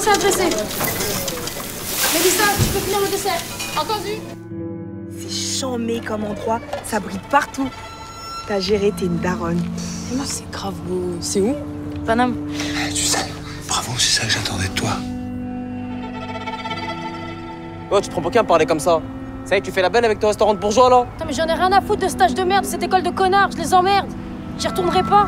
c'est adressé. Mélissa, tu peux finir le dessert. Entendu C'est chambé comme endroit, ça brille partout. T'as géré, t'es une daronne. c'est grave beau. C'est où? Paname. Ah, tu sais, bravo, c'est ça que j'attendais de toi. Oh, tu te prends pour qui à parler comme ça Ça y est, tu fais la belle avec ton restaurant de bourgeois là Putain, mais j'en ai rien à foutre de stage de merde, cette école de connards, je les emmerde. J'y retournerai pas.